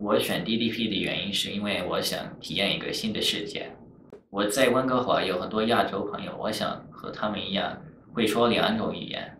我选 ddp 的原因是因为我想体验一个新的世界。我在温哥华有很多亚洲朋友我想和他们一样会说两种语言